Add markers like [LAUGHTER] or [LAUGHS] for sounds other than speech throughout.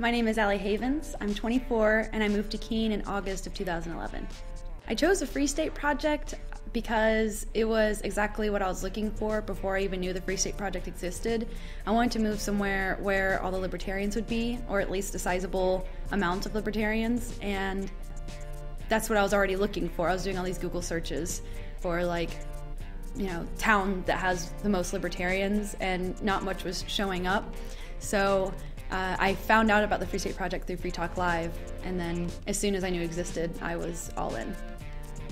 My name is Ali Havens. I'm 24 and I moved to Keene in August of 2011. I chose the Free State Project because it was exactly what I was looking for before I even knew the Free State Project existed. I wanted to move somewhere where all the libertarians would be, or at least a sizable amount of libertarians, and that's what I was already looking for. I was doing all these Google searches for like you know town that has the most libertarians and not much was showing up so uh, i found out about the free state project through free talk live and then as soon as i knew it existed i was all in.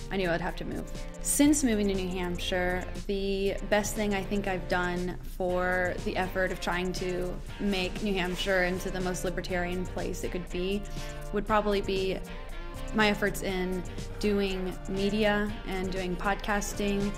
I knew i'd have to move. Since moving to new hampshire the best thing i think i've done for the effort of trying to make new hampshire into the most libertarian place it could be would probably be my efforts in doing media and doing podcasting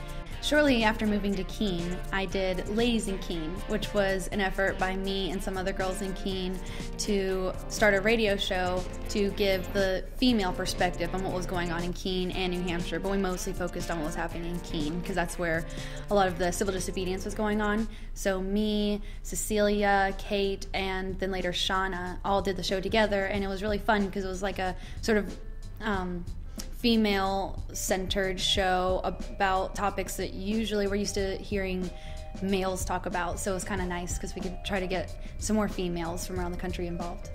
Shortly after moving to Keene, I did Ladies in Keene, which was an effort by me and some other girls in Keene to start a radio show to give the female perspective on what was going on in Keene and New Hampshire. But we mostly focused on what was happening in Keene because that's where a lot of the civil disobedience was going on. So me, Cecilia, Kate, and then later Shauna all did the show together, and it was really fun because it was like a sort of um, female centered show about topics that usually we're used to hearing males talk about. So it was kind of nice because we could try to get some more females from around the country involved.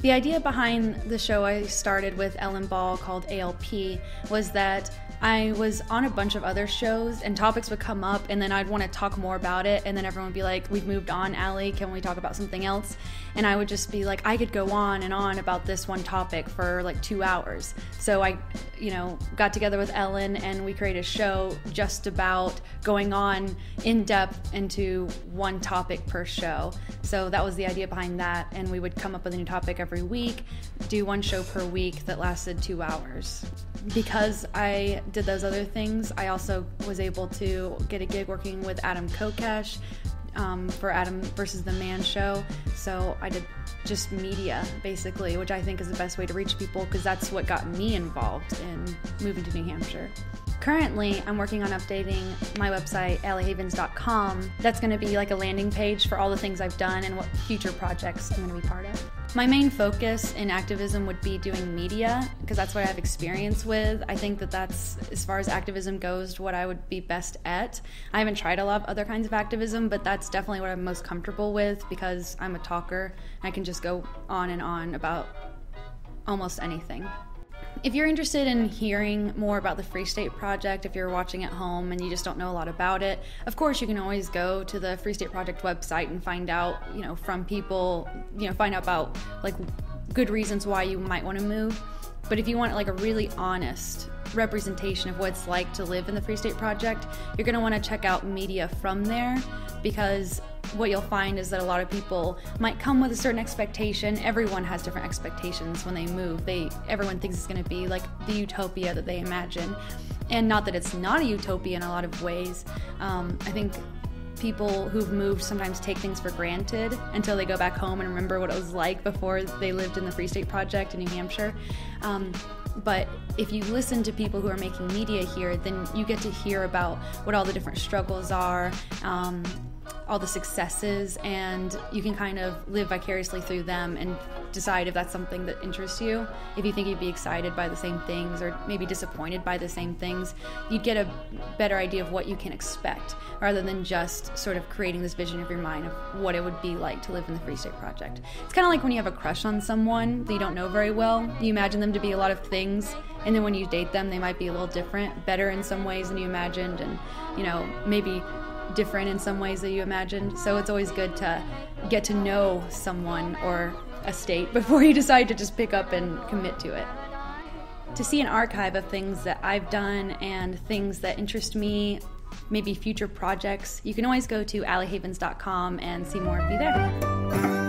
The idea behind the show I started with Ellen Ball called ALP was that I was on a bunch of other shows and topics would come up and then I'd want to talk more about it and then everyone would be like, We've moved on, Ali, can we talk about something else? And I would just be like, I could go on and on about this one topic for like two hours. So I, you know, got together with Ellen and we created a show just about going on in depth into one topic per show. So that was the idea behind that. And we would come up with a new topic every week, do one show per week that lasted two hours because I did those other things, I also was able to get a gig working with Adam Kokesh um, for Adam versus the Man show. So I did just media basically, which I think is the best way to reach people because that's what got me involved in moving to New Hampshire. Currently, I'm working on updating my website, alihavens.com. That's going to be like a landing page for all the things I've done and what future projects I'm going to be part of. My main focus in activism would be doing media because that's what I have experience with. I think that that's, as far as activism goes, what I would be best at. I haven't tried a lot of other kinds of activism, but that's definitely what I'm most comfortable with because I'm a talker. I can just go on and on about almost anything. If you're interested in hearing more about the Free State Project, if you're watching at home and you just don't know a lot about it, of course you can always go to the Free State Project website and find out, you know, from people, you know, find out about like good reasons why you might want to move. But if you want like a really honest representation of what it's like to live in the Free State Project, you're going to want to check out media from there because what you'll find is that a lot of people might come with a certain expectation. Everyone has different expectations when they move. They everyone thinks it's going to be like the utopia that they imagine, and not that it's not a utopia in a lot of ways. Um, I think people who've moved sometimes take things for granted until they go back home and remember what it was like before they lived in the Free State Project in New Hampshire. Um, but if you listen to people who are making media here, then you get to hear about what all the different struggles are. Um, all the successes and you can kind of live vicariously through them and decide if that's something that interests you. If you think you'd be excited by the same things or maybe disappointed by the same things, you'd get a better idea of what you can expect rather than just sort of creating this vision of your mind of what it would be like to live in the Free State Project. It's kind of like when you have a crush on someone that you don't know very well. You imagine them to be a lot of things, and then when you date them, they might be a little different, better in some ways than you imagined, and you know, maybe different in some ways that you imagined. So it's always good to get to know someone or a state [LAUGHS] before you decide to just pick up and commit to it. To see an archive of things that I've done and things that interest me, maybe future projects, you can always go to alihavens.com and see more of me there.